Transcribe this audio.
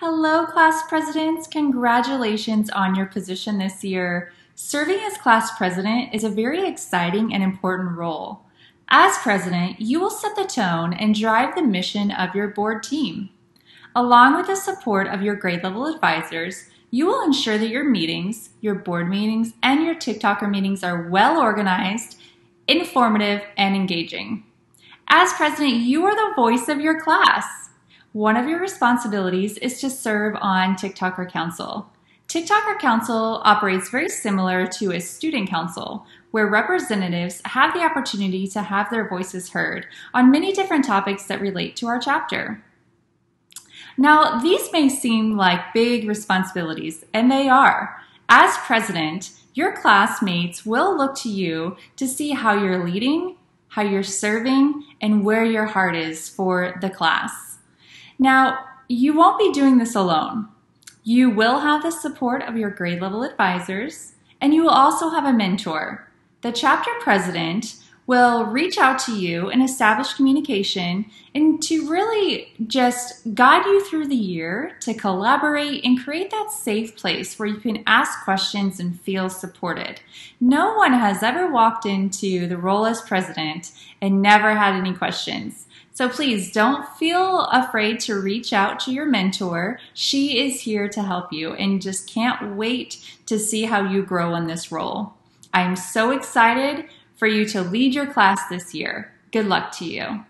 Hello, class presidents. Congratulations on your position this year. Serving as class president is a very exciting and important role. As president, you will set the tone and drive the mission of your board team. Along with the support of your grade level advisors, you will ensure that your meetings, your board meetings, and your Ticktocker meetings are well organized, informative, and engaging. As president, you are the voice of your class. One of your responsibilities is to serve on Ticktocker Council. Ticktocker Council operates very similar to a student council, where representatives have the opportunity to have their voices heard on many different topics that relate to our chapter. Now, these may seem like big responsibilities, and they are. As president, your classmates will look to you to see how you're leading, how you're serving, and where your heart is for the class. Now, you won't be doing this alone. You will have the support of your grade level advisors, and you will also have a mentor. The chapter president will reach out to you and establish communication and to really just guide you through the year to collaborate and create that safe place where you can ask questions and feel supported. No one has ever walked into the role as president and never had any questions. So please don't feel afraid to reach out to your mentor. She is here to help you and just can't wait to see how you grow in this role. I'm so excited for you to lead your class this year. Good luck to you.